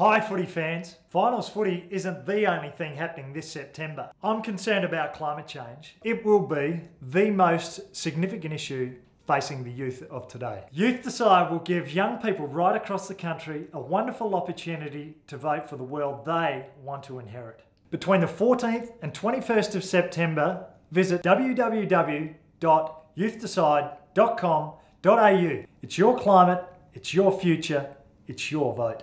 Hi footy fans. Finals footy isn't the only thing happening this September. I'm concerned about climate change. It will be the most significant issue facing the youth of today. Youth Decide will give young people right across the country a wonderful opportunity to vote for the world they want to inherit. Between the 14th and 21st of September, visit www.youthdecide.com.au. It's your climate, it's your future, it's your vote.